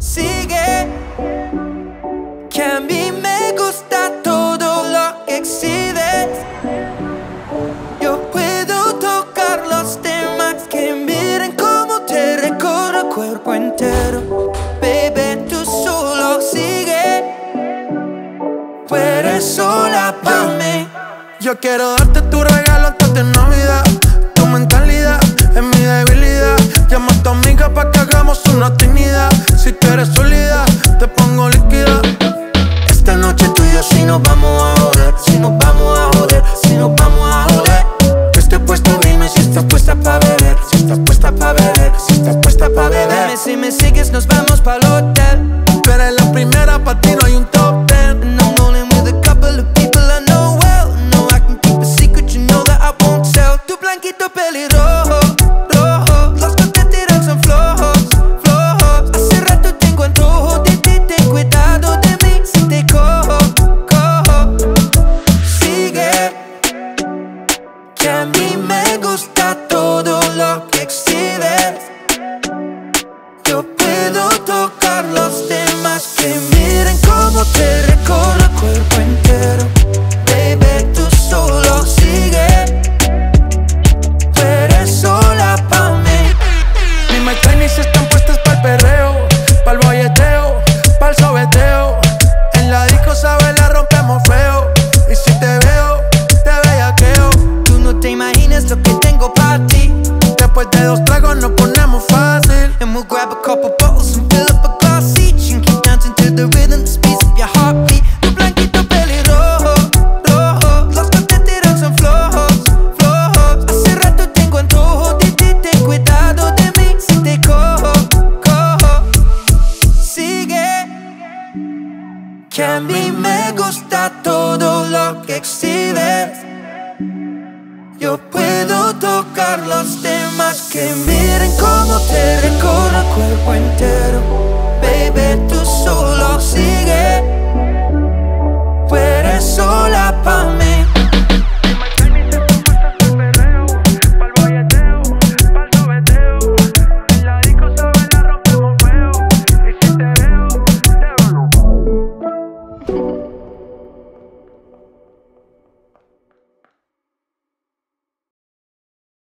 sigue. Que a mí me gusta todo lo que exhibes. Yo puedo tocar los temas que miren cómo te recorro cuerpo entero. Bebé, tú solo sigue. Tú sola para mí. Yo quiero darte tu regalo antes de Navidad. Si tú eres sólida, te pongo líquida. Esta noche tú y yo si nos vamos a joder, si nos vamos a joder, si nos vamos a joder. Yo estoy puesto, dime si estás puesta pa' beber, si estás puesta pa' beber, si estás puesta pa' beber. Dime si me sigues, nos vamos pa'l hotel. Temas que miren cómo te recorro el cuerpo entero. Baby, tú solo sigue. Tú eres sola pa' mí. Ni my Chinese están puestas pa'l perreo, pa'l bolleteo, pa'l sobeteo. En la disco, sabes, la rompemos feo. Y si te veo, te bellaqueo. Tú no te imaginas lo que tengo para ti. Después de dos tragos Yo puedo tocar los temas que miren cómo te recorre el cuerpo entero.